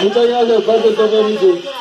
我们大家要团结，多做事。